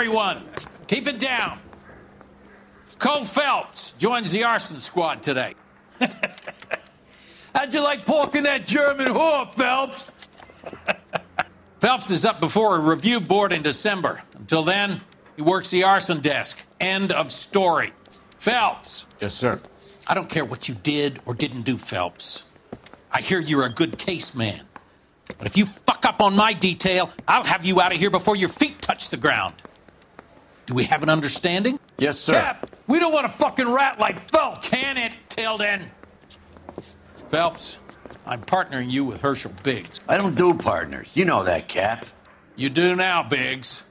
everyone. Keep it down. Cole Phelps joins the arson squad today. How'd you like porking that German whore, Phelps? Phelps is up before a review board in December. Until then, he works the arson desk. End of story. Phelps. Yes, sir. I don't care what you did or didn't do, Phelps. I hear you're a good case man. But if you fuck up on my detail, I'll have you out of here before your feet touch the ground. Do we have an understanding? Yes, sir. Cap, we don't want a fucking rat like Phelps. Can it, Tilden? Phelps, I'm partnering you with Herschel Biggs. I don't do partners. You know that, Cap. You do now, Biggs.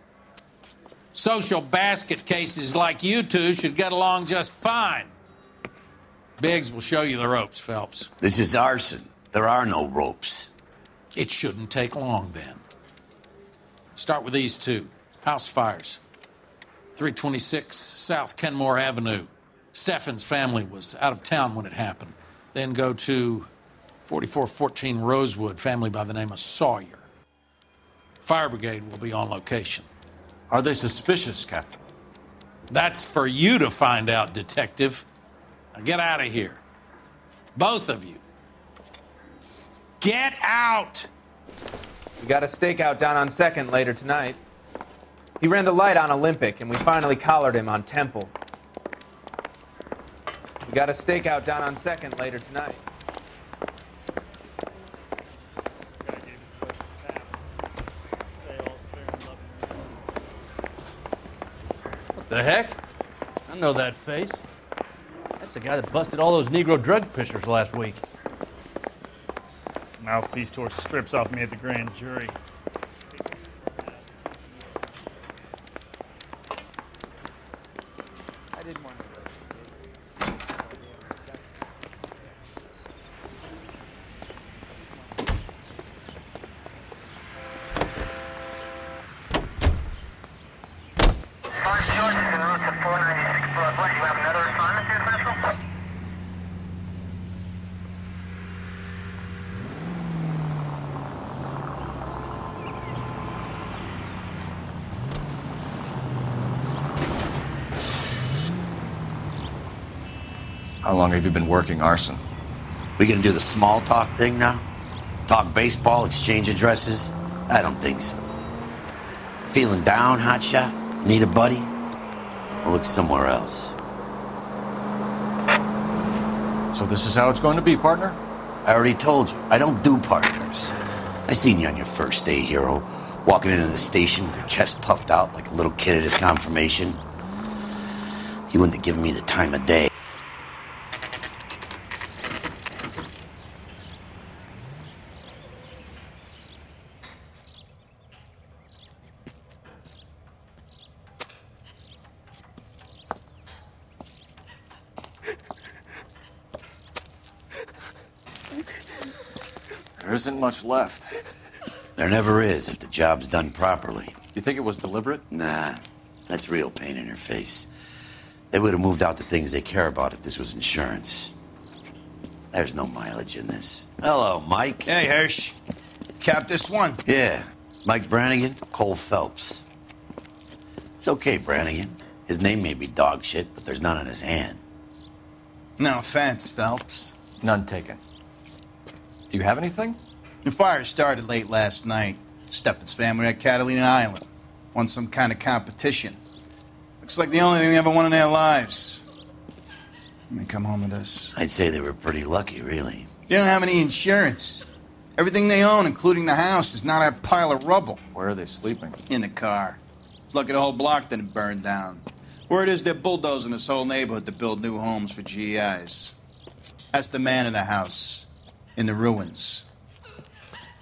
Social basket cases like you two should get along just fine. Biggs will show you the ropes, Phelps. This is arson. There are no ropes. It shouldn't take long then. Start with these two house fires 326 South Kenmore Avenue. Steffen's family was out of town when it happened. Then go to 4414 Rosewood, family by the name of Sawyer. Fire brigade will be on location. Are they suspicious, Captain? That's for you to find out, detective. Now get out of here. Both of you. Get out! We got a stakeout down on second later tonight. He ran the light on Olympic, and we finally collared him on Temple. We got a stakeout down on second later tonight. What The heck? I know that face. That's the guy that busted all those Negro drug pushers last week. Mouthpiece tore strips off me at the grand jury. Long have you been working arson? We gonna do the small talk thing now? Talk baseball, exchange addresses? I don't think so. Feeling down, hotshot? Need a buddy? I'll look somewhere else. So this is how it's going to be, partner? I already told you, I don't do partners. I seen you on your first day, hero, walking into the station with your chest puffed out like a little kid at his confirmation. You wouldn't have given me the time of day. Isn't much left. There never is if the job's done properly. You think it was deliberate? Nah, that's real pain in her face. They would have moved out the things they care about if this was insurance. There's no mileage in this. Hello, Mike. Hey, Hirsch. Cap this one. Yeah, Mike Brannigan, Cole Phelps. It's okay, Brannigan. His name may be dog shit, but there's none on his hand. No offense, Phelps. None taken. Do you have anything? The fire started late last night. Steffen's family at Catalina Island. Won some kind of competition. Looks like the only thing they ever won in their lives. And they come home with us. I'd say they were pretty lucky, really. They don't have any insurance. Everything they own, including the house, is not a pile of rubble. Where are they sleeping? In the car. It's lucky the whole block didn't burn down. Word is they're bulldozing this whole neighborhood to build new homes for GIs. That's the man in the house, in the ruins.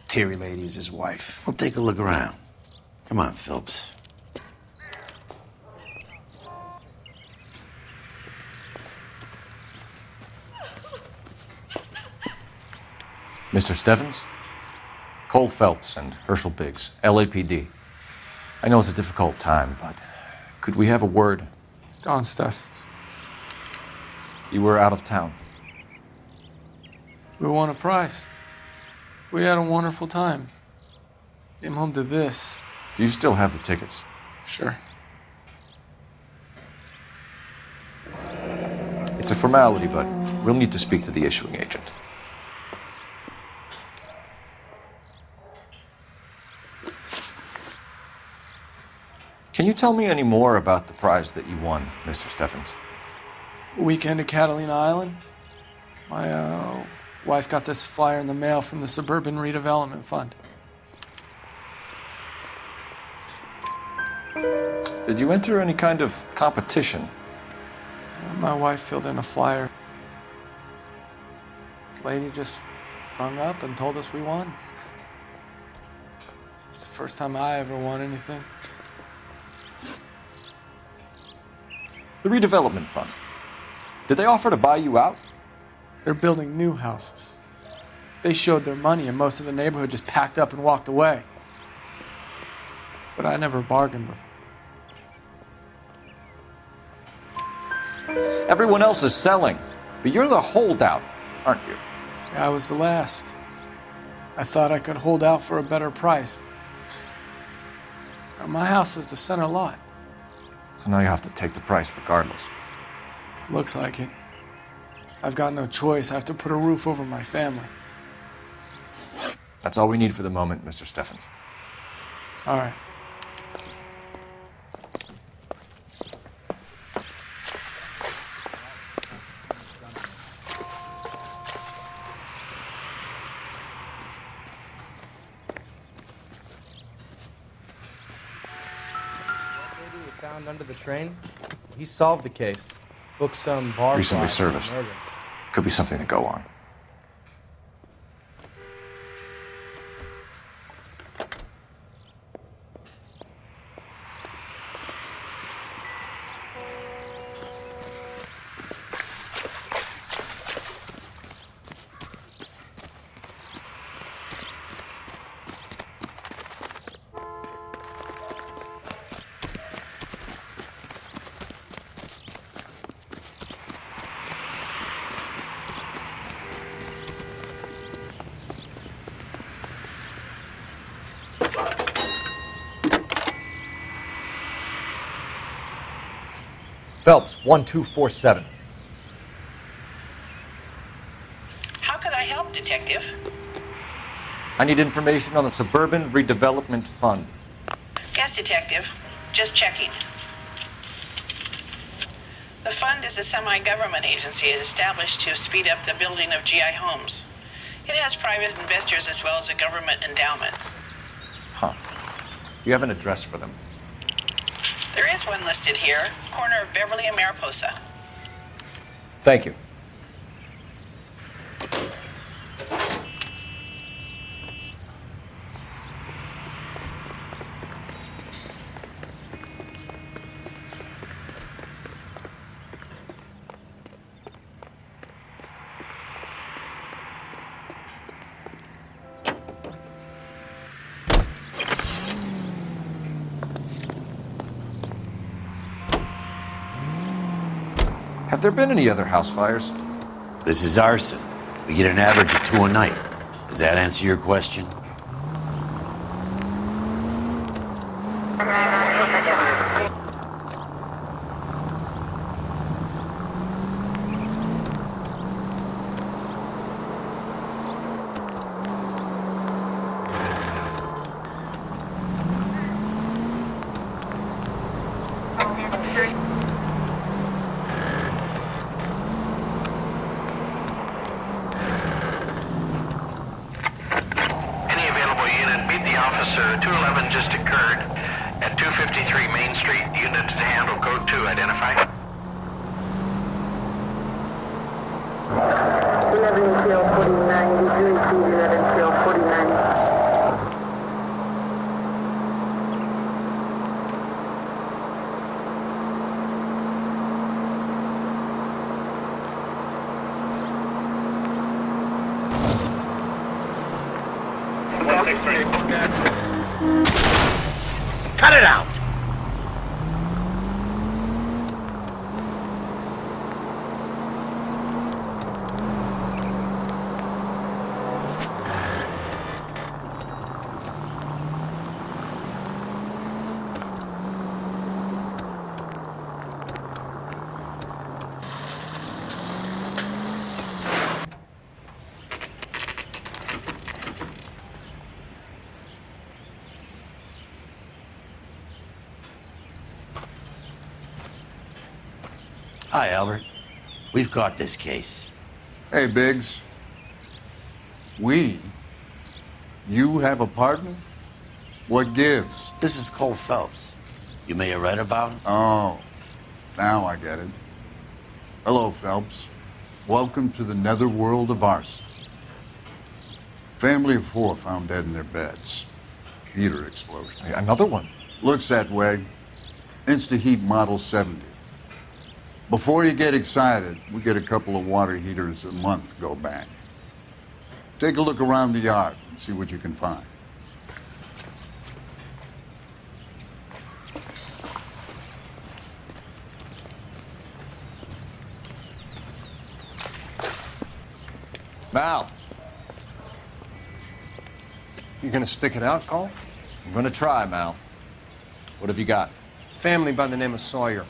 Terry Lady is his wife. Well, take a look around. Come on, Phelps. Mr. Steffens? Cole Phelps and Herschel Biggs, LAPD. I know it's a difficult time, but could we have a word? Don Steffens. You were out of town. We won a prize. We had a wonderful time. Came home to this. Do you still have the tickets? Sure. It's a formality, but we'll need to speak to the issuing agent. Can you tell me any more about the prize that you won, Mr. Steffens? Weekend at Catalina Island. My uh, wife got this flyer in the mail from the Suburban Redevelopment Fund. Did you enter any kind of competition? My wife filled in a flyer. This lady just rung up and told us we won. It's the first time I ever won anything. The redevelopment fund. Did they offer to buy you out? They're building new houses. They showed their money, and most of the neighborhood just packed up and walked away. But I never bargained with them. Everyone else is selling, but you're the holdout, aren't you? I was the last. I thought I could hold out for a better price. My house is the center lot. So now you have to take the price regardless. Looks like it. I've got no choice. I have to put a roof over my family. That's all we need for the moment, Mr. Steffens. All right. found under the train, he solved the case. Booked some bar. Recently serviced. Could be something to go on. Phelps, 1247. How could I help, Detective? I need information on the Suburban Redevelopment Fund. Yes, Detective. Just checking. The fund is a semi government agency established to speed up the building of GI homes. It has private investors as well as a government endowment. Huh. Do you have an address for them? Listed here, corner of Beverly and Mariposa. Thank you. Have there been any other house fires? This is arson. We get an average of two a night. Does that answer your question? Hi, Albert. We've got this case. Hey, Biggs. We? You have a partner? What gives? This is Cole Phelps. You may have read about him. Oh, now I get it. Hello, Phelps. Welcome to the netherworld of arson. Family of four found dead in their beds. Heater explosion. Another one? Looks that way. Insta-Heat Model 70. Before you get excited, we get a couple of water heaters a month go bang. Take a look around the yard and see what you can find. Mal. You gonna stick it out, Cole? I'm gonna try, Mal. What have you got? Family by the name of Sawyer.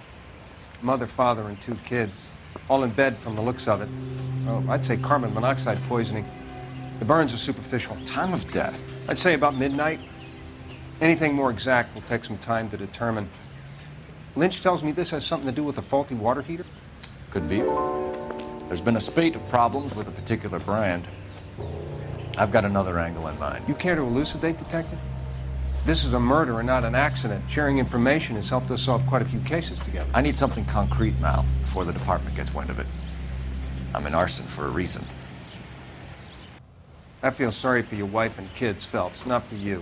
Mother, father, and two kids. All in bed from the looks of it. Oh, I'd say carbon monoxide poisoning. The burns are superficial. Time of death? I'd say about midnight. Anything more exact will take some time to determine. Lynch tells me this has something to do with a faulty water heater. Could be. There's been a spate of problems with a particular brand. I've got another angle in mind. You care to elucidate, Detective? This is a murder and not an accident. Sharing information has helped us solve quite a few cases together. I need something concrete, Mal, before the department gets wind of it. I'm in arson for a reason. I feel sorry for your wife and kids, Phelps, not for you.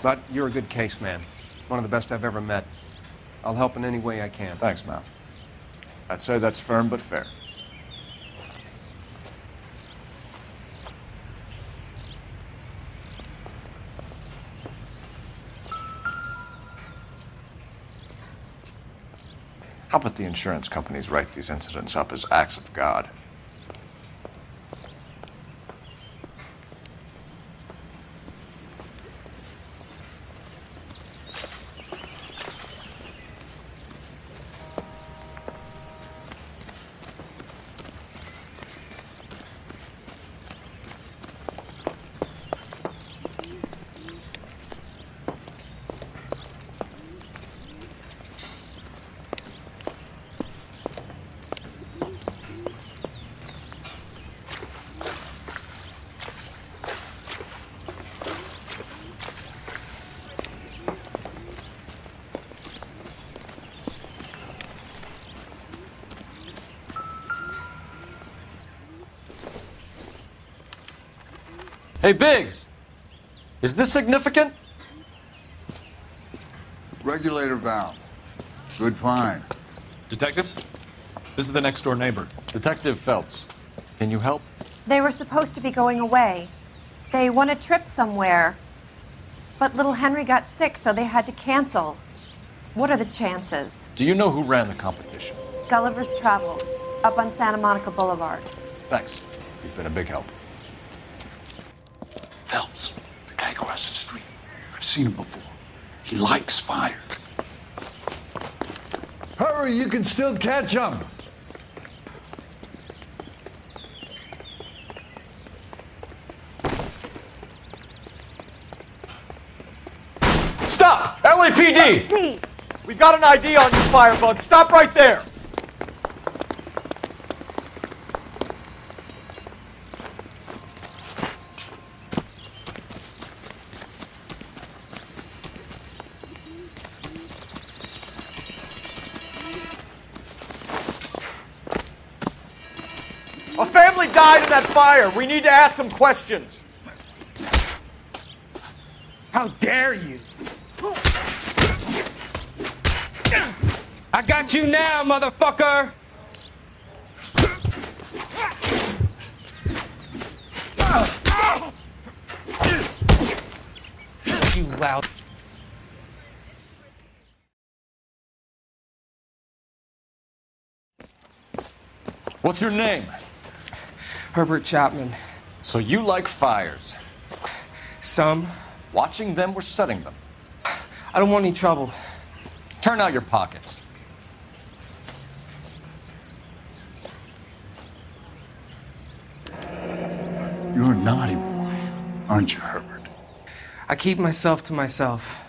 But you're a good case man. One of the best I've ever met. I'll help in any way I can. Thanks, Mal. I'd say that's firm but fair. How about the insurance companies write these incidents up as acts of God? Hey, Biggs! Is this significant? Regulator valve. Good find. Detectives? This is the next door neighbor. Detective Phelps. Can you help? They were supposed to be going away. They won a trip somewhere. But little Henry got sick, so they had to cancel. What are the chances? Do you know who ran the competition? Gulliver's Travel, up on Santa Monica Boulevard. Thanks. You've been a big help. Seen him before. He likes fire. Hurry, you can still catch him. Stop! LAPD! See, We got an ID on you, Firebug. Stop right there! That fire. We need to ask some questions. How dare you? I got you now, motherfucker! You loud. What's your name? Herbert Chapman. So you like fires. Some. Watching them or setting them? I don't want any trouble. Turn out your pockets. You're a naughty boy, aren't you, Herbert? I keep myself to myself.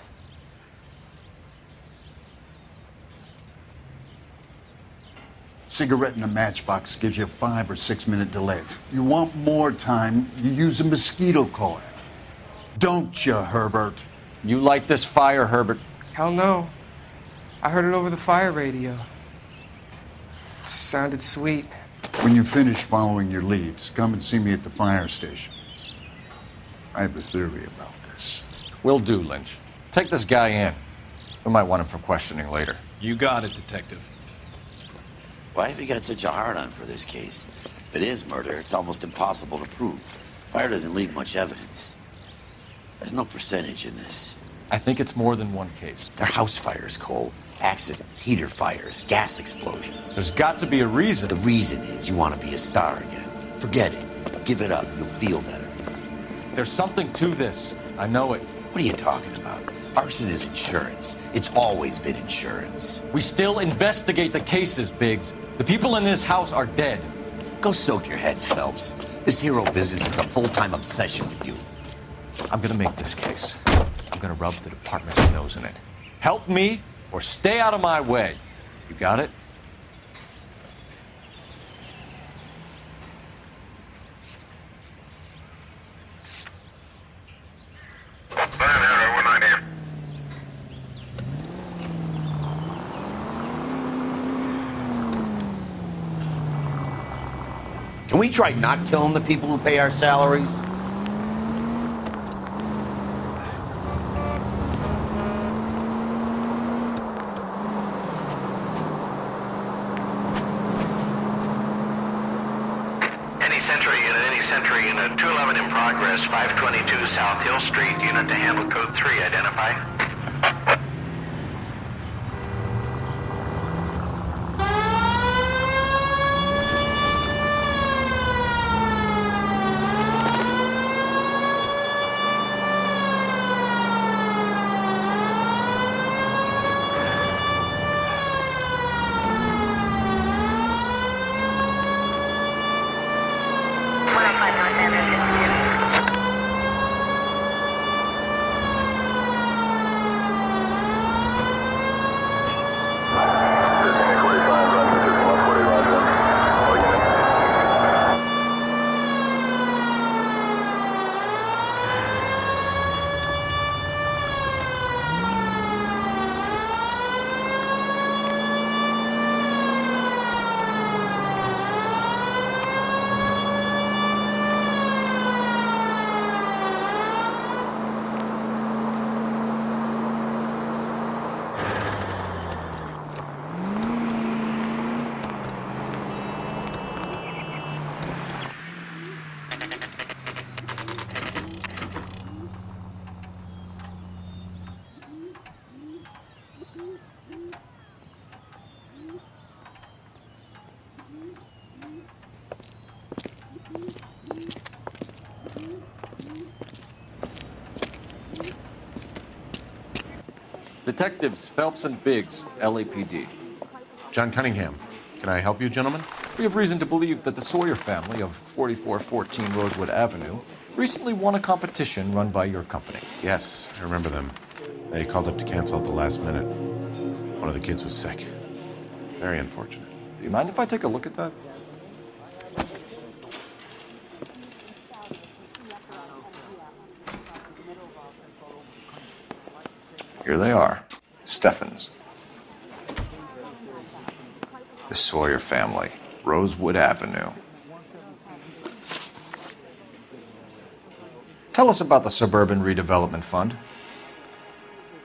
Cigarette in a matchbox gives you a five or six minute delay. You want more time, you use a mosquito coil. Don't you, Herbert? You light this fire, Herbert. Hell no. I heard it over the fire radio. Sounded sweet. When you finish following your leads, come and see me at the fire station. I have a theory about this. Will do, Lynch. Take this guy in. We might want him for questioning later. You got it, Detective. Why have you got such a hard on for this case? If it is murder, it's almost impossible to prove. Fire doesn't leave much evidence. There's no percentage in this. I think it's more than one case. They're house fires, Cole. Accidents, heater fires, gas explosions. There's got to be a reason. The reason is you want to be a star again. Forget it. Give it up. You'll feel better. There's something to this. I know it. What are you talking about? Arson is insurance. It's always been insurance. We still investigate the cases, Biggs. The people in this house are dead. Go soak your head, Phelps. This hero business is a full-time obsession with you. I'm gonna make this case. I'm gonna rub the department's nose in it. Help me or stay out of my way. You got it? Try not killing the people who pay our salaries? Any Century Unit, any Century Unit, 211 in progress, 522 South Hill Street, unit to handle code 3, identify. Detectives Phelps and Biggs, LAPD. John Cunningham. Can I help you, gentlemen? We have reason to believe that the Sawyer family of 4414 Rosewood Avenue recently won a competition run by your company. Yes, I remember them. They called up to cancel at the last minute. One of the kids was sick. Very unfortunate. Do you mind if I take a look at that? Here they are. Steffens. The Sawyer family, Rosewood Avenue. Tell us about the Suburban Redevelopment Fund.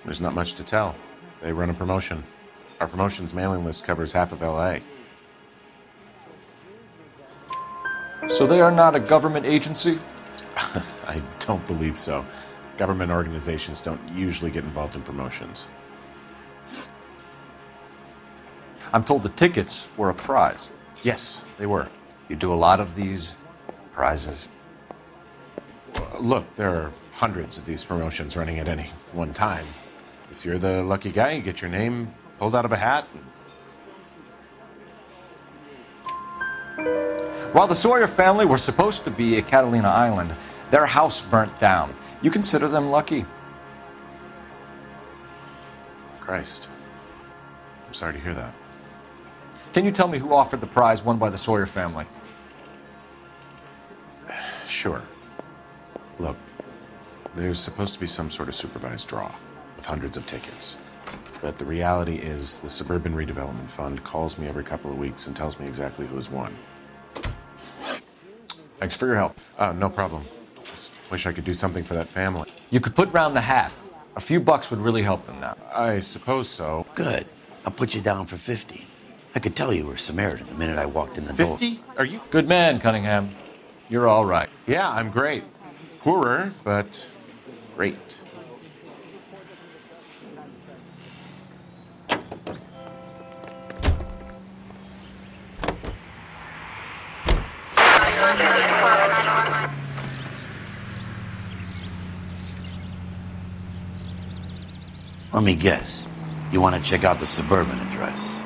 There's not much to tell. They run a promotion. Our promotion's mailing list covers half of LA. So they are not a government agency? I don't believe so. Government organizations don't usually get involved in promotions. I'm told the tickets were a prize. Yes, they were. You do a lot of these prizes. Look, there are hundreds of these promotions running at any one time. If you're the lucky guy, you get your name pulled out of a hat. While the Sawyer family were supposed to be at Catalina Island, their house burnt down. You consider them lucky? Christ. I'm sorry to hear that. Can you tell me who offered the prize won by the Sawyer family? Sure. Look, there's supposed to be some sort of supervised draw with hundreds of tickets. But the reality is, the Suburban Redevelopment Fund calls me every couple of weeks and tells me exactly who has won. Thanks for your help. Uh, no problem. Just wish I could do something for that family. You could put round the hat. A few bucks would really help them now. I suppose so. Good. I'll put you down for 50. I could tell you were Samaritan the minute I walked in the door. 50? Are you? Good man, Cunningham. You're all right. Yeah, I'm great. Poorer, but great. Let me guess. You want to check out the suburban address?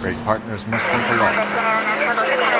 Great partners must think alike.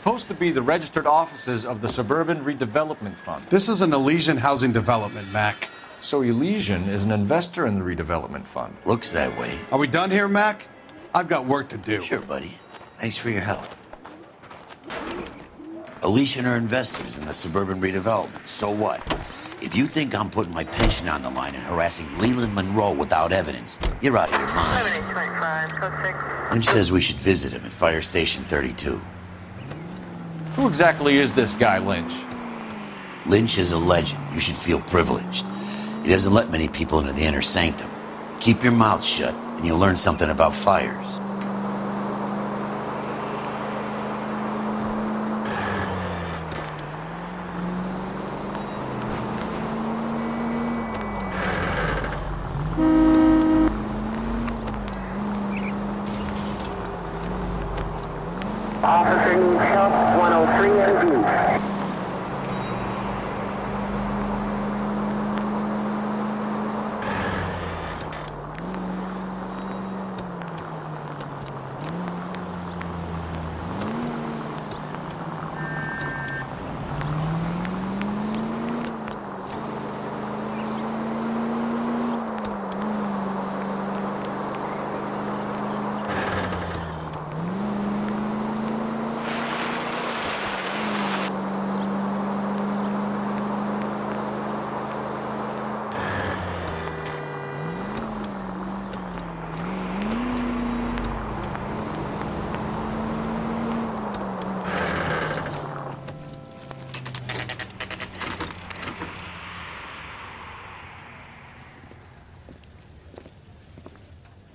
Supposed to be the registered offices of the Suburban Redevelopment Fund. This is an Elysian housing development, Mac. So Elysian is an investor in the redevelopment fund. Looks that way. Are we done here, Mac? I've got work to do. Sure, buddy. Thanks for your help. Elysian are investors in the suburban redevelopment. So what? If you think I'm putting my pension on the line and harassing Leland Monroe without evidence, you're out of your mind. Lynch says we should visit him at Fire Station 32. Who exactly is this guy, Lynch? Lynch is a legend. You should feel privileged. He doesn't let many people into the inner sanctum. Keep your mouth shut, and you'll learn something about fires. Officer needs help. 103 and view.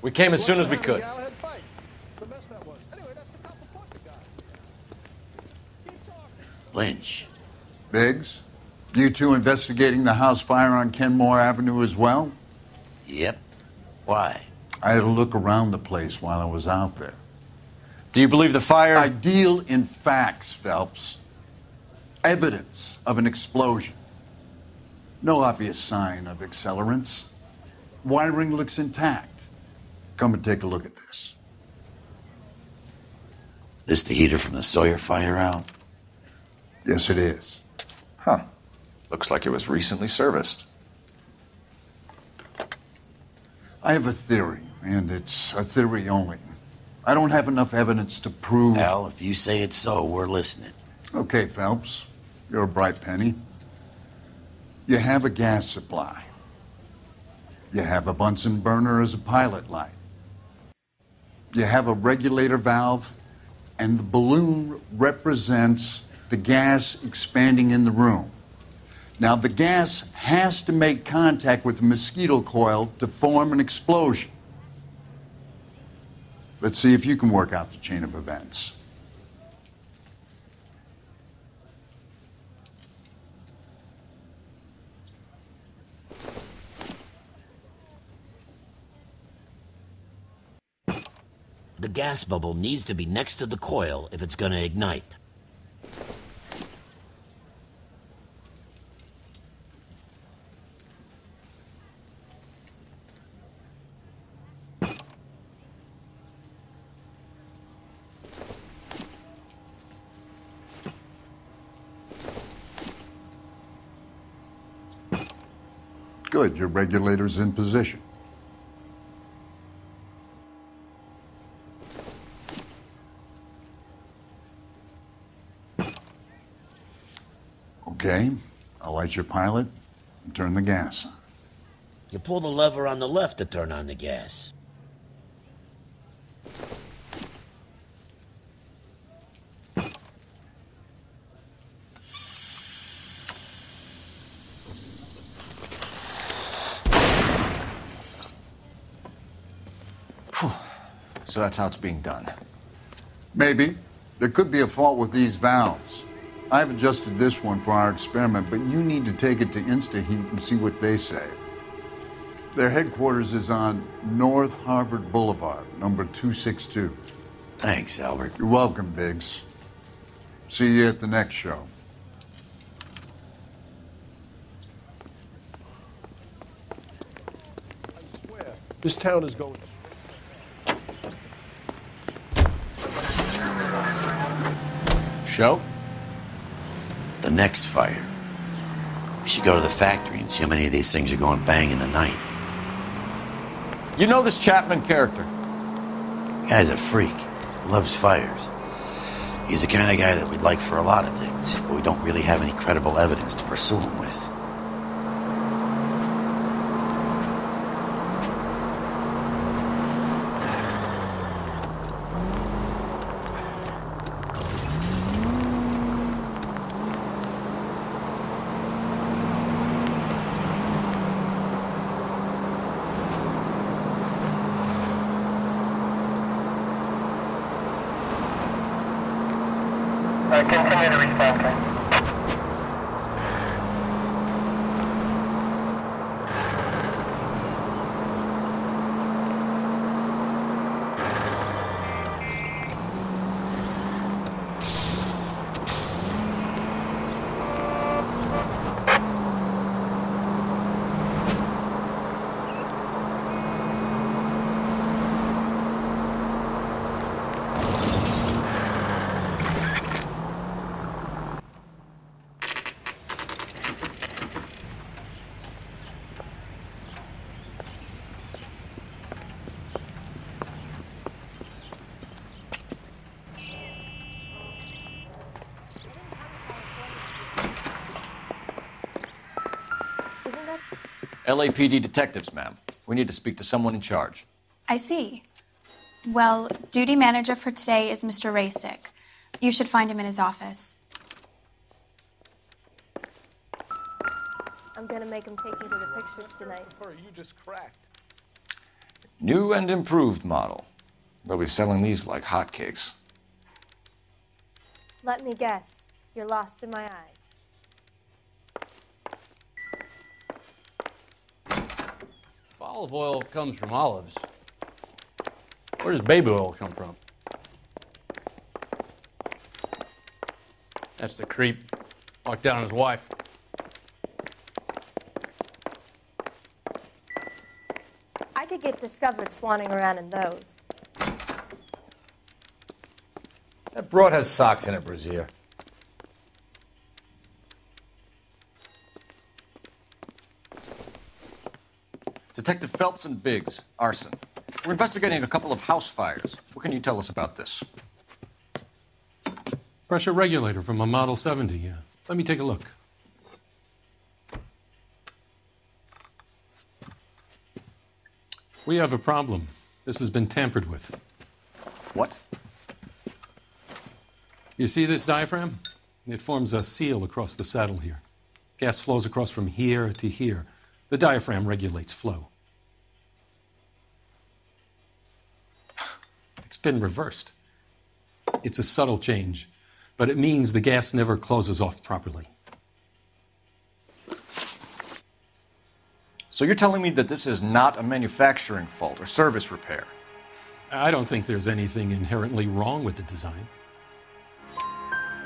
We came as soon as we could. The mess that was. Anyway, that's the cop report the guy. Lynch. Biggs, you two investigating the house fire on Kenmore Avenue as well? Yep. Why? I had a look around the place while I was out there. Do you believe the fire? I deal in facts, Phelps. Evidence of an explosion. No obvious sign of accelerants. Wiring looks intact. Come and take a look at this. Is this the heater from the Sawyer fire out? Yes, it is. Huh. Looks like it was recently serviced. I have a theory, and it's a theory only. I don't have enough evidence to prove. Al, if you say it's so, we're listening. Okay, Phelps. You're a bright penny. You have a gas supply. You have a Bunsen burner as a pilot light. You have a regulator valve, and the balloon represents the gas expanding in the room. Now, the gas has to make contact with the mosquito coil to form an explosion. Let's see if you can work out the chain of events. The gas bubble needs to be next to the coil if it's gonna ignite. Good, your regulator's in position. Okay, I'll your pilot and turn the gas. You pull the lever on the left to turn on the gas. So that's how it's being done. Maybe. There could be a fault with these valves. I've adjusted this one for our experiment, but you need to take it to InstaHeat and see what they say. Their headquarters is on North Harvard Boulevard, number 262. Thanks, Albert. You're welcome, Biggs. See you at the next show. I swear, this town is going Show? The next fire. We should go to the factory and see how many of these things are going bang in the night. You know this Chapman character? Guy's a freak. Loves fires. He's the kind of guy that we'd like for a lot of things, but we don't really have any credible evidence to pursue him with. Uh, continue to respond, sir. Isn't that? LAPD detectives, ma'am. We need to speak to someone in charge. I see. Well, duty manager for today is Mr. Rasick. You should find him in his office. I'm gonna make him take me to the pictures tonight. You just cracked. New and improved model. They'll be selling these like hotcakes. Let me guess. You're lost in my eyes. Olive oil comes from olives, where does baby oil come from? That's the creep. Walked down on his wife. I could get discovered swanning around in those. That broad has socks in it, Brazier. Detective Phelps and Biggs, arson. We're investigating a couple of house fires. What can you tell us about this? Pressure regulator from a Model 70, yeah. Let me take a look. We have a problem. This has been tampered with. What? You see this diaphragm? It forms a seal across the saddle here. Gas flows across from here to here. The diaphragm regulates flow. Been reversed. It's a subtle change, but it means the gas never closes off properly. So you're telling me that this is not a manufacturing fault or service repair? I don't think there's anything inherently wrong with the design.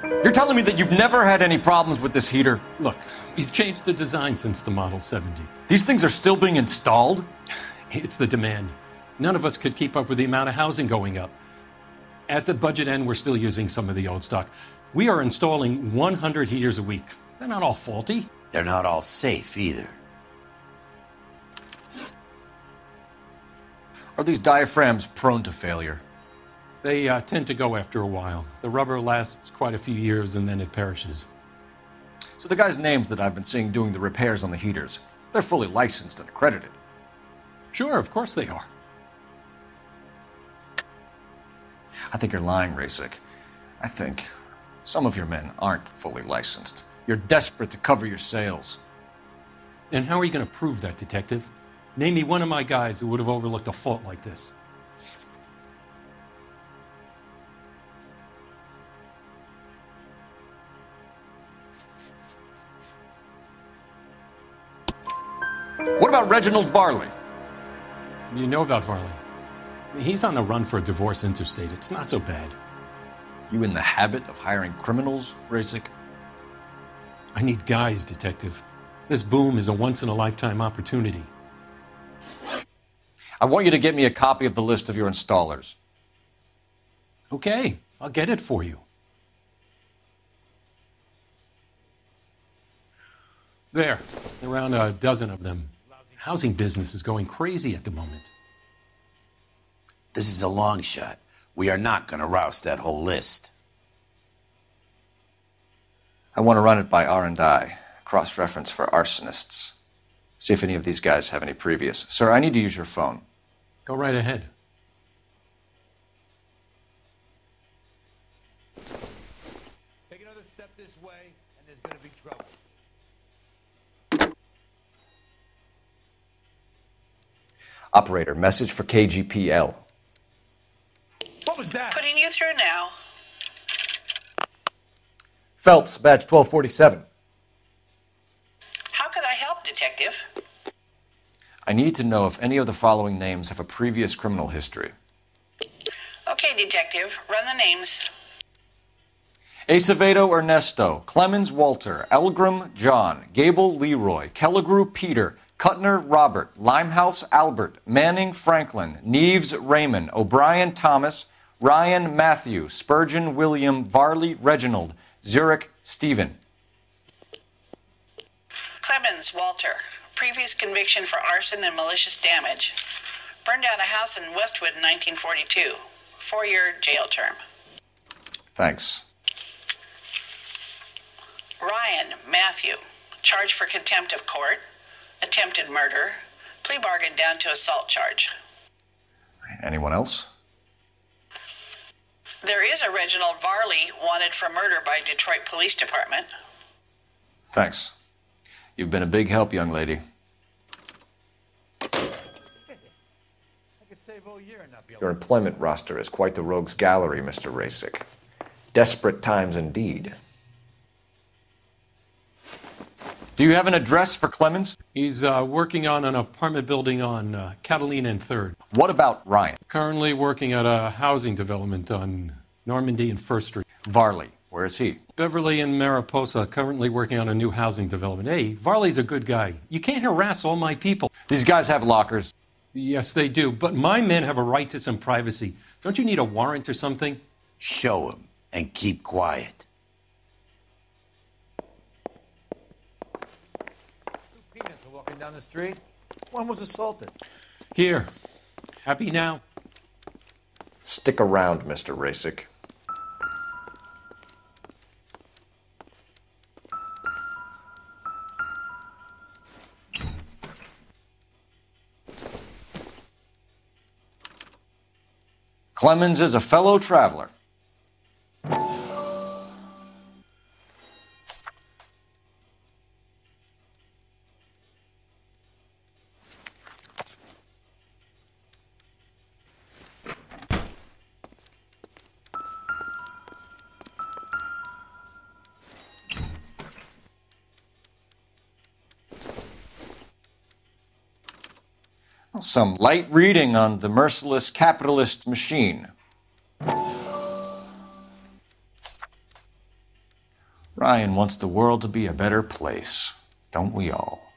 You're telling me that you've never had any problems with this heater? Look, we've changed the design since the Model 70. These things are still being installed? It's the demand. None of us could keep up with the amount of housing going up. At the budget end, we're still using some of the old stock. We are installing 100 heaters a week. They're not all faulty. They're not all safe either. Are these diaphragms prone to failure? They uh, tend to go after a while. The rubber lasts quite a few years and then it perishes. So the guys' names that I've been seeing doing the repairs on the heaters, they're fully licensed and accredited. Sure, of course they are. I think you're lying, Rasik. I think some of your men aren't fully licensed. You're desperate to cover your sales. And how are you going to prove that, Detective? Name me one of my guys who would have overlooked a fault like this. What about Reginald Varley? You know about Varley. He's on the run for a divorce interstate. It's not so bad. You in the habit of hiring criminals, Rasik? I need guys, Detective. This boom is a once in a lifetime opportunity. I want you to get me a copy of the list of your installers. Okay, I'll get it for you. There, around a dozen of them. Housing business is going crazy at the moment. This is a long shot. We are not going to roust that whole list. I want to run it by R&I, cross-reference for arsonists. See if any of these guys have any previous. Sir, I need to use your phone. Go right ahead. Take another step this way, and there's going to be trouble. Operator, message for KGPL. What was that? Putting you through now. Phelps, badge 1247. How could I help, Detective? I need to know if any of the following names have a previous criminal history. Okay, Detective, run the names. Acevedo Ernesto, Clemens Walter, Elgram John, Gable Leroy, Kelligrew Peter, Cutner Robert, Limehouse Albert, Manning Franklin, Neves Raymond, O'Brien Thomas, Ryan Matthew, Spurgeon William, Varley Reginald, Zurich Stephen. Clemens Walter. Previous conviction for arson and malicious damage. Burned down a house in Westwood in 1942. Four year jail term. Thanks. Ryan Matthew. Charged for contempt of court. Attempted murder. Plea bargain down to assault charge. Anyone else? There is a Reginald Varley wanted for murder by Detroit Police Department. Thanks. You've been a big help, young lady. I could save all year and not be Your employment roster is quite the rogues gallery, Mr. Rasik. Desperate times indeed. Do you have an address for Clemens? He's uh, working on an apartment building on uh, Catalina and 3rd. What about Ryan? Currently working at a housing development on Normandy and 1st Street. Varley, where is he? Beverly and Mariposa, currently working on a new housing development. Hey, Varley's a good guy. You can't harass all my people. These guys have lockers. Yes, they do. But my men have a right to some privacy. Don't you need a warrant or something? Show him and keep quiet. Peanuts are walking down the street. One was assaulted. Here. Happy now? Stick around, Mr. Rasick. Clemens is a fellow traveler. Some light reading on the merciless capitalist machine. Ryan wants the world to be a better place, don't we all?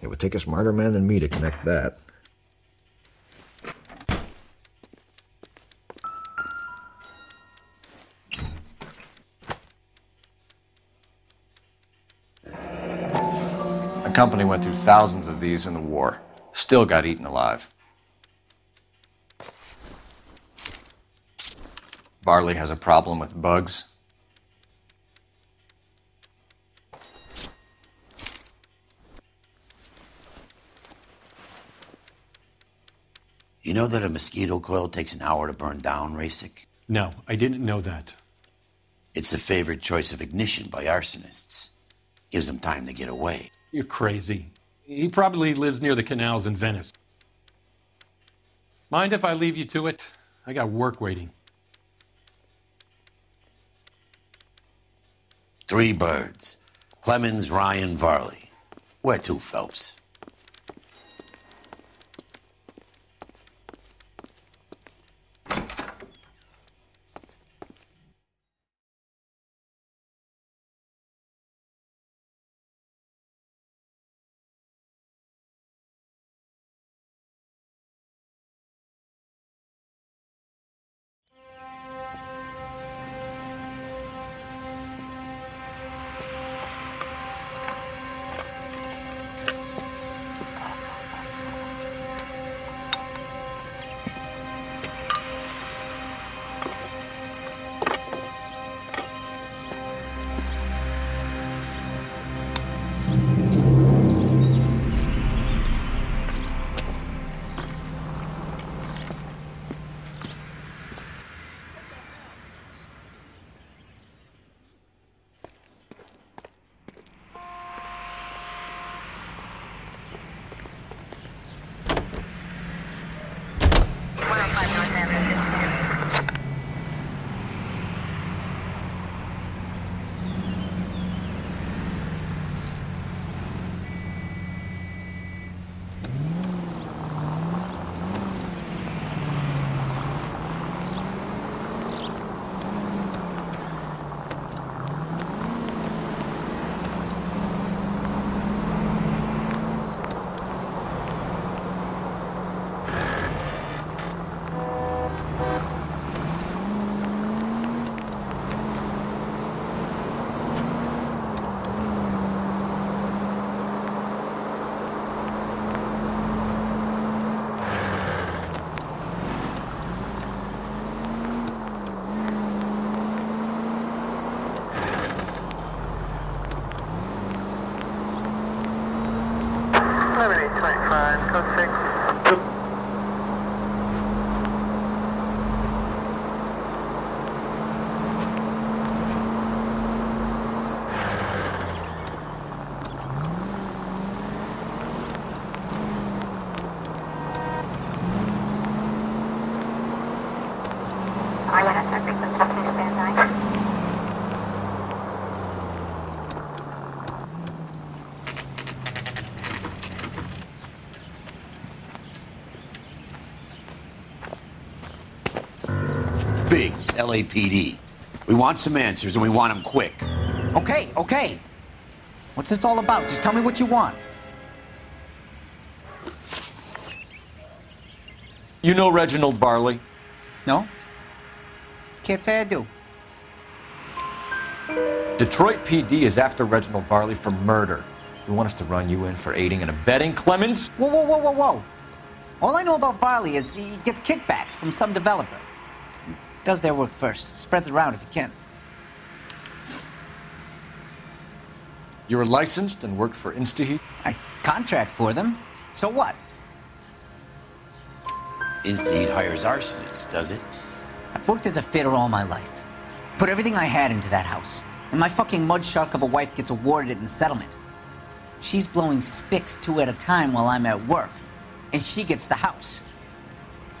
It would take a smarter man than me to connect that. A company went through thousands of these in the war, still got eaten alive. Varley has a problem with bugs. You know that a mosquito coil takes an hour to burn down, Rasick? No, I didn't know that. It's the favorite choice of ignition by arsonists. Gives them time to get away. You're crazy. He probably lives near the canals in Venice. Mind if I leave you to it? I got work waiting. Three birds. Clemens, Ryan, Varley. Where to, Phelps? LAPD. We want some answers and we want them quick. Okay, okay. What's this all about? Just tell me what you want. You know Reginald Varley? No? Can't say I do. Detroit PD is after Reginald Varley for murder. You want us to run you in for aiding and abetting Clemens? Whoa, whoa, whoa, whoa, whoa. All I know about Varley is he gets kickbacks from some developer. Does their work first. Spreads it around if you can. You were licensed and worked for InstaHeat? I contract for them. So what? InstaHeat hires arsonists, does it? I've worked as a fitter all my life. Put everything I had into that house. And my fucking mud shark of a wife gets awarded it in the settlement. She's blowing spicks two at a time while I'm at work. And she gets the house.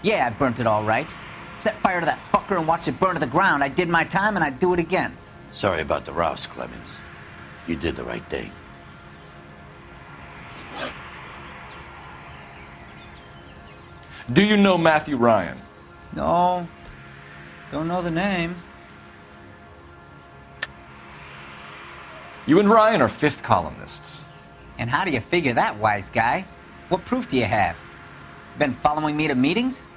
Yeah, I burnt it all right. Set fire to that fucker and watch it burn to the ground. I did my time and I'd do it again. Sorry about the rouse, Clemens. You did the right thing. Do you know Matthew Ryan? No. Don't know the name. You and Ryan are fifth columnists. And how do you figure that, wise guy? What proof do you have? Been following me to meetings?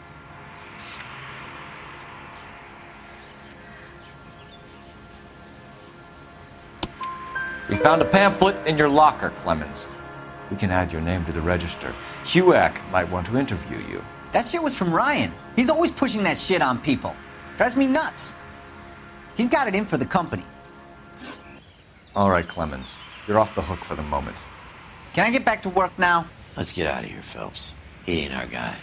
We found a pamphlet in your locker, Clemens. We can add your name to the register. HUAC might want to interview you. That shit was from Ryan. He's always pushing that shit on people. Drives me nuts. He's got it in for the company. All right, Clemens. You're off the hook for the moment. Can I get back to work now? Let's get out of here, Phelps. He ain't our guy.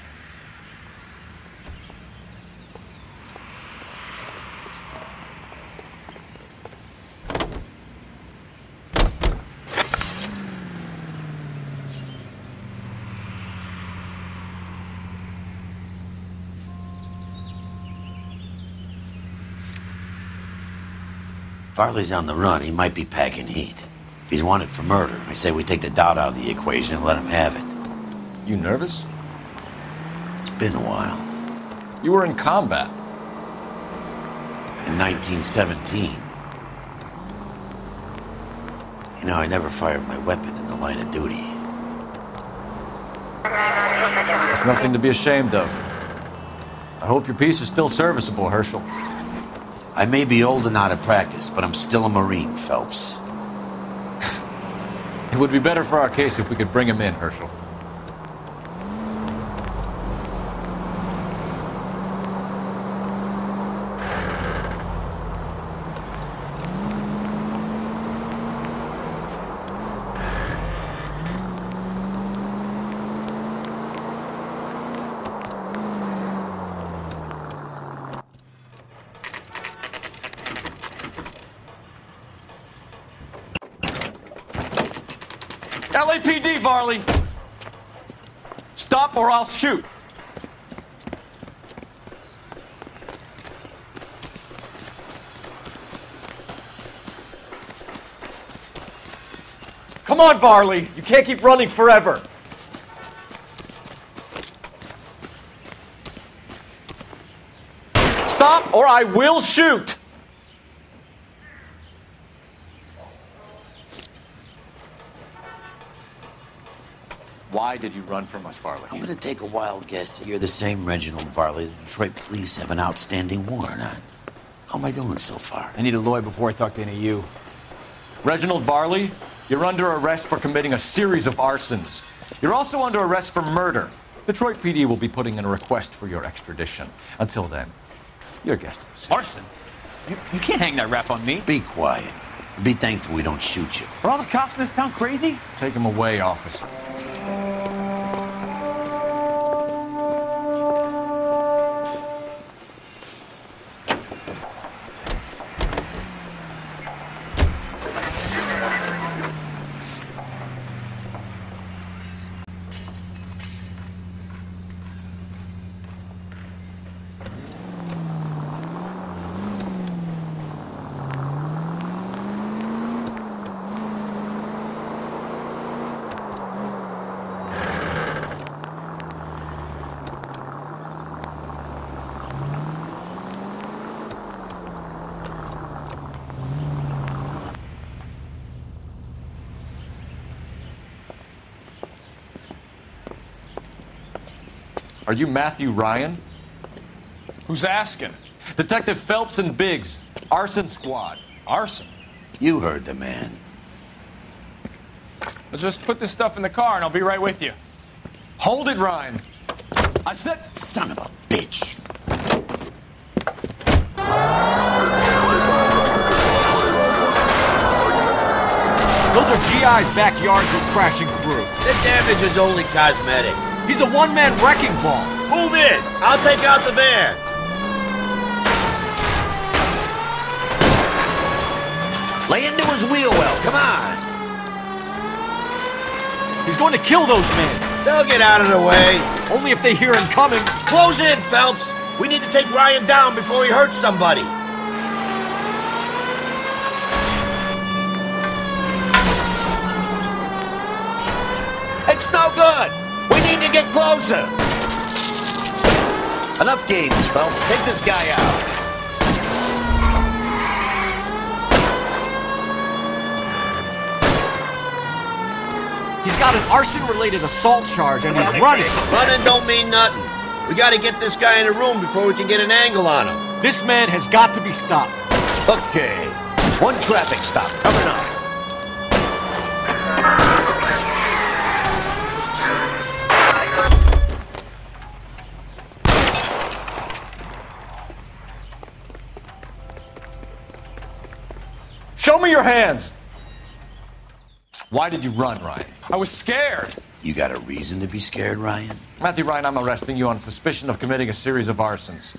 Varley's on the run. He might be packing heat. If he's wanted for murder, I say we take the doubt out of the equation and let him have it. You nervous? It's been a while. You were in combat. In 1917. You know, I never fired my weapon in the line of duty. There's nothing to be ashamed of. I hope your piece is still serviceable, Herschel. I may be old and out of practice, but I'm still a Marine, Phelps. It would be better for our case if we could bring him in, Herschel. LAPD, Varley! Stop or I'll shoot! Come on, Varley! You can't keep running forever! Stop or I will shoot! Why did you run from us, Varley? I'm gonna take a wild guess you're the same Reginald Varley the Detroit police have an outstanding warrant on. How am I doing so far? I need a lawyer before I talk to any of you. Reginald Varley, you're under arrest for committing a series of arsons. You're also under arrest for murder. Detroit PD will be putting in a request for your extradition. Until then, you're a guest of the city. Arson? You, you can't hang that rap on me. Be quiet. Be thankful we don't shoot you. Are all the cops in this town crazy? Take him away, officer. Are you Matthew Ryan? Who's asking? Detective Phelps and Biggs, arson squad. Arson? You heard the man. Let's just put this stuff in the car and I'll be right with you. Hold it, Ryan. I said. Son of a bitch. Those are GI's backyards he's crashing through. The damage is only cosmetic. He's a one-man wrecking ball. Move in. I'll take out the van. Lay into his wheel well. Come on. He's going to kill those men. They'll get out of the way. Only if they hear him coming. Close in, Phelps. We need to take Ryan down before he hurts somebody. It's no good. Get closer. Enough games, Well, Take this guy out. He's got an arson-related assault charge and he's running. Running don't mean nothing. We got to get this guy in a room before we can get an angle on him. This man has got to be stopped. Okay. One traffic stop coming up. Show me your hands. Why did you run, Ryan? I was scared. You got a reason to be scared, Ryan? Matthew Ryan, I'm arresting you on suspicion of committing a series of arsons.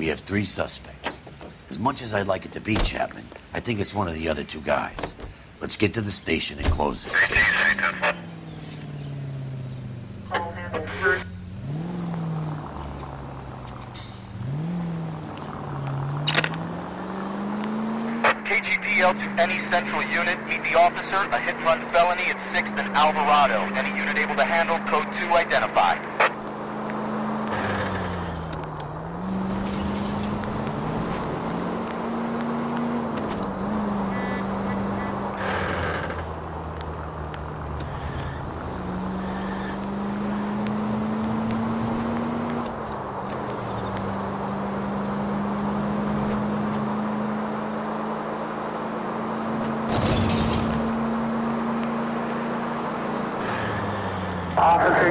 We have three suspects. As much as I'd like it to be Chapman, I think it's one of the other two guys. Let's get to the station and close this case. KGPL to any central unit. Meet the officer. A hit and run felony at 6th and Alvarado. Any unit able to handle. Code 2 identified.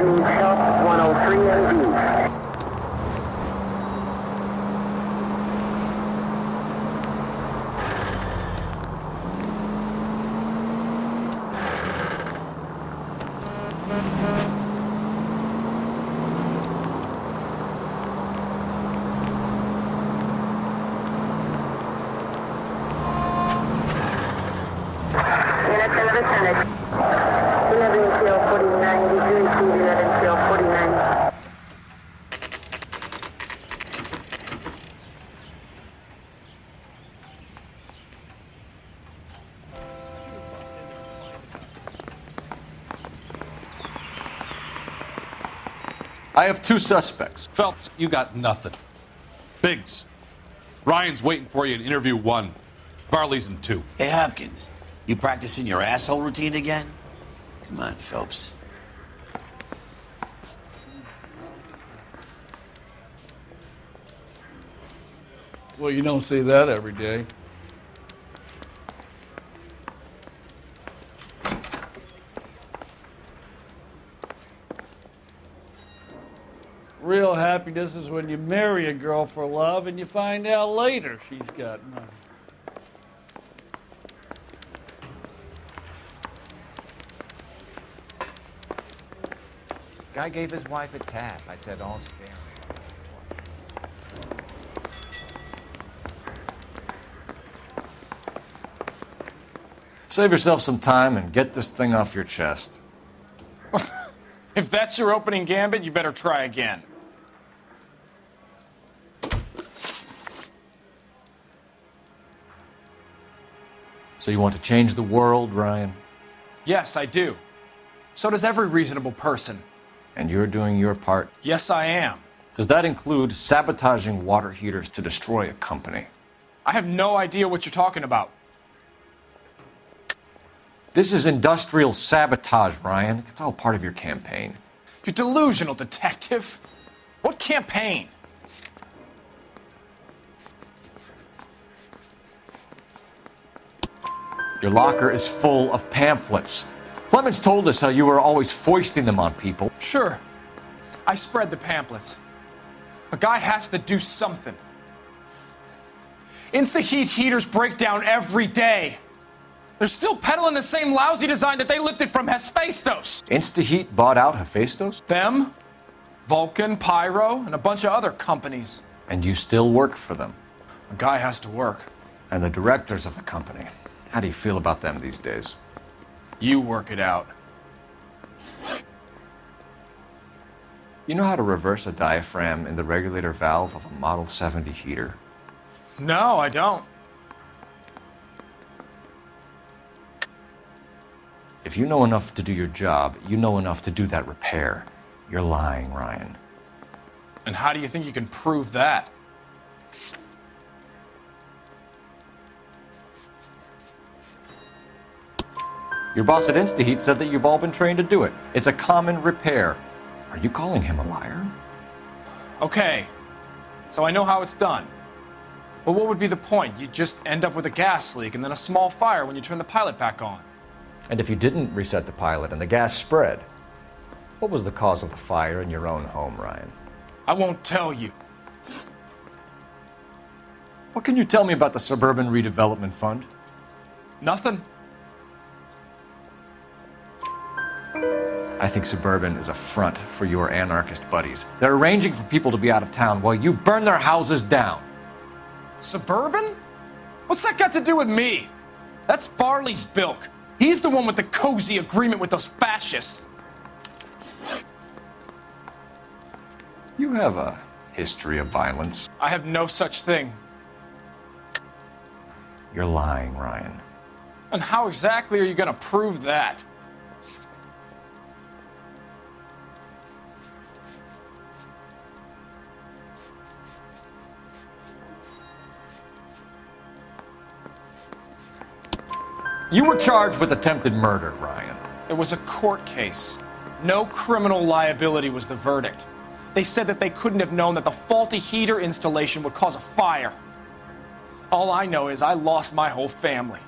Needs help, I have two suspects. Phelps, you got nothing. Biggs, Ryan's waiting for you in interview one. Varley's in two. Hey, Hopkins, you practicing your asshole routine again? Come on, Phelps. Well, you don't see that every day. Real happiness is when you marry a girl for love and you find out later she's got none. Guy gave his wife a tap. I said, all's fair. Save yourself some time and get this thing off your chest. If that's your opening gambit, you better try again. So you want to change the world, Ryan? Yes, I do. So does every reasonable person. And you're doing your part. Yes, I am. Does that include sabotaging water heaters to destroy a company? I have no idea what you're talking about. This is industrial sabotage, Ryan. It's all part of your campaign. You're delusional detective. What campaign? Your locker is full of pamphlets. Clemens told us how you were always foisting them on people. Sure. I spread the pamphlets. A guy has to do something. InstaHeat heaters break down every day. They're still peddling the same lousy design that they lifted from Hephaestus. InstaHeat bought out Hephaestus? Them, Vulcan, Pyro, and a bunch of other companies. And you still work for them. A guy has to work. And the directors of the company. How do you feel about them these days? You work it out. You know how to reverse a diaphragm in the regulator valve of a Model 70 heater? No, I don't. If you know enough to do your job, you know enough to do that repair. You're lying, Ryan. And how do you think you can prove that? Your boss at InstaHeat said that you've all been trained to do it. It's a common repair. Are you calling him a liar? Okay, so I know how it's done. But what would be the point? You'd just end up with a gas leak and then a small fire when you turn the pilot back on. And if you didn't reset the pilot and the gas spread, what was the cause of the fire in your own home, Ryan? I won't tell you. What can you tell me about the Suburban Redevelopment Fund? Nothing. I think Suburban is a front for your anarchist buddies. They're arranging for people to be out of town while you burn their houses down. Suburban? What's that got to do with me? That's Varley's bilk. He's the one with the cozy agreement with those fascists. You have a history of violence. I have no such thing. You're lying, Ryan. And how exactly are you going to prove that? You were charged with attempted murder, Ryan. It was a court case. No criminal liability was the verdict. They said that they couldn't have known that the faulty heater installation would cause a fire. All I know is I lost my whole family.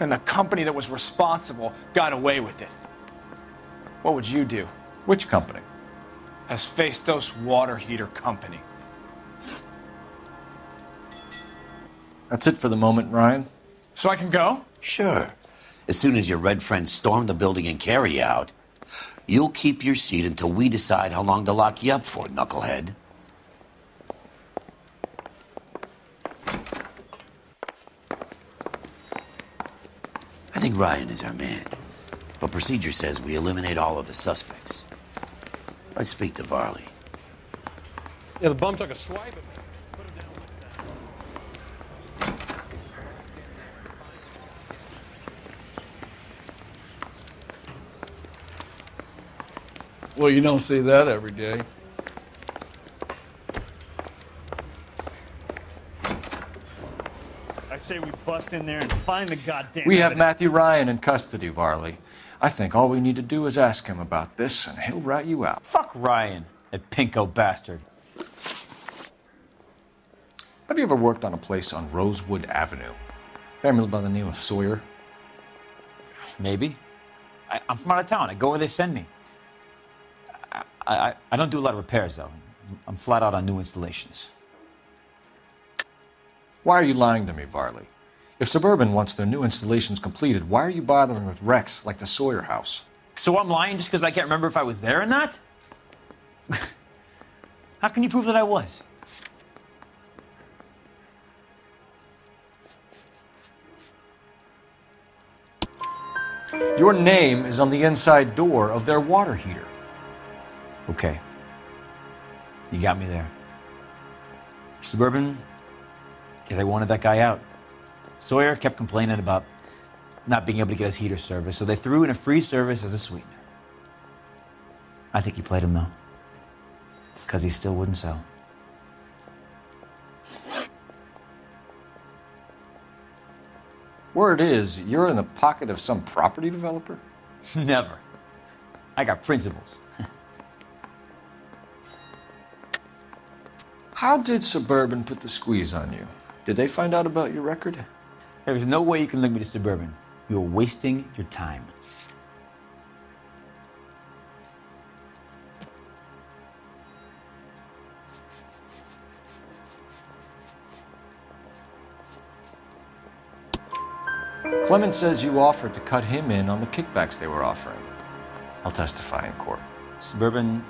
And the company that was responsible got away with it. What would you do? Which company? Hephaestus Water Heater Company. That's it for the moment, Ryan. So I can go? Sure. As soon as your red friends storm the building and carry you out, you'll keep your seat until we decide how long to lock you up for, knucklehead. I think Ryan is our man. But procedure says we eliminate all of the suspects. Let's speak to Varley. Yeah, the bum took a swipe at me. Well, you don't see that every day. I say we bust in there and find the goddamn. We have evidence. Matthew Ryan in custody, Varley. I think all we need to do is ask him about this, and he'll rat you out. Fuck Ryan, that pinko bastard. Have you ever worked on a place on Rosewood Avenue? Family by the name of Sawyer? Maybe. I, I'm from out of town. I go where they send me. I, I, I don't do a lot of repairs, though. I'm flat out on new installations. Why are you lying to me, Varley? If Suburban wants their new installations completed, why are you bothering with wrecks like the Sawyer house? So I'm lying just because I can't remember if I was there or not? How can you prove that I was? Your name is on the inside door of their water heater. Okay. You got me there. Suburban, yeah, they wanted that guy out. Sawyer kept complaining about not being able to get his heater service, so they threw in a free service as a sweetener. I think he played him though, because he still wouldn't sell. Word is, you're in the pocket of some property developer? Never. I got principles. How did Suburban put the squeeze on you? Did they find out about your record? There's no way you can link me to Suburban. You're wasting your time. Clemens says you offered to cut him in on the kickbacks they were offering. I'll testify in court. Suburban,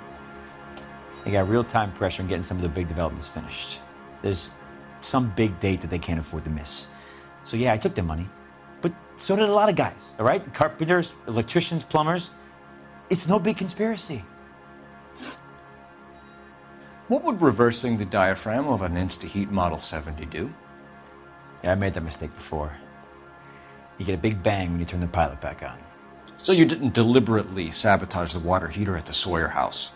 they got real time pressure on getting some of the big developments finished. There's some big date that they can't afford to miss. So yeah, I took their money, but so did a lot of guys, all right? Carpenters, electricians, plumbers. It's no big conspiracy. What would reversing the diaphragm of an InstaHeat Model 70 do? Yeah, I made that mistake before. You get a big bang when you turn the pilot back on. So you didn't deliberately sabotage the water heater at the Sawyer house?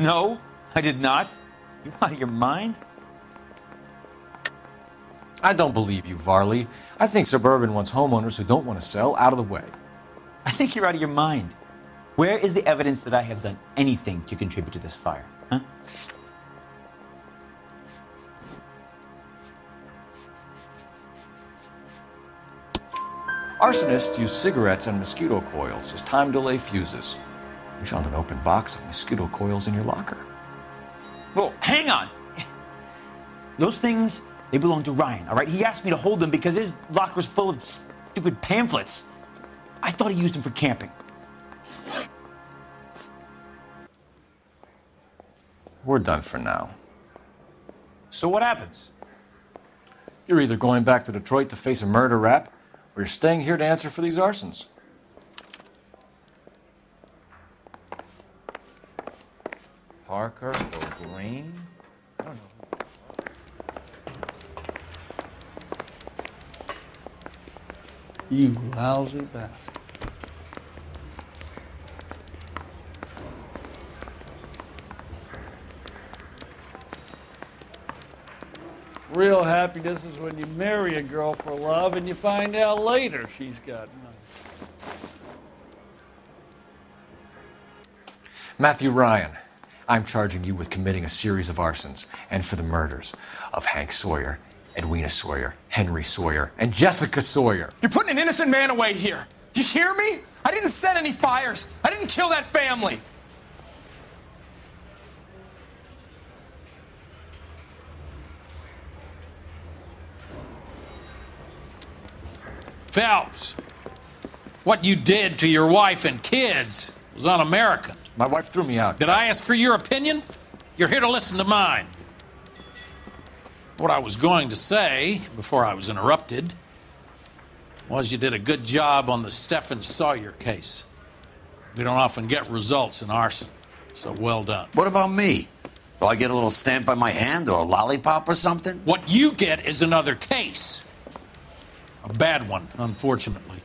No, I did not. You out of your mind? I don't believe you, Varley. I think Suburban wants homeowners who don't want to sell out of the way. I think you're out of your mind. Where is the evidence that I have done anything to contribute to this fire? Huh? Arsonists use cigarettes and mosquito coils as time delay fuses. We found an open box of mosquito coils in your locker. Whoa, hang on. Those things, they belong to Ryan, all right? He asked me to hold them because his locker's full of stupid pamphlets. I thought he used them for camping. We're done for now. So what happens? You're either going back to Detroit to face a murder rap, or you're staying here to answer for these arsons. Parker or Green? I don't know. You lousy bastard. Real happiness is when you marry a girl for love and you find out later she's got nothing. Matthew Ryan, I'm charging you with committing a series of arsons and for the murders of Hank Sawyer, Edwina Sawyer, Henry Sawyer, and Jessica Sawyer. You're putting an innocent man away here. You hear me? I didn't set any fires. I didn't kill that family. Phelps, what you did to your wife and kids was un American. My wife threw me out. Did I ask for your opinion? You're here to listen to mine. What I was going to say before I was interrupted was you did a good job on the Stephen Sawyer case. We don't often get results in arson, so well done. What about me? Do I get a little stamp on my hand or a lollipop or something? What you get is another case. A bad one, unfortunately.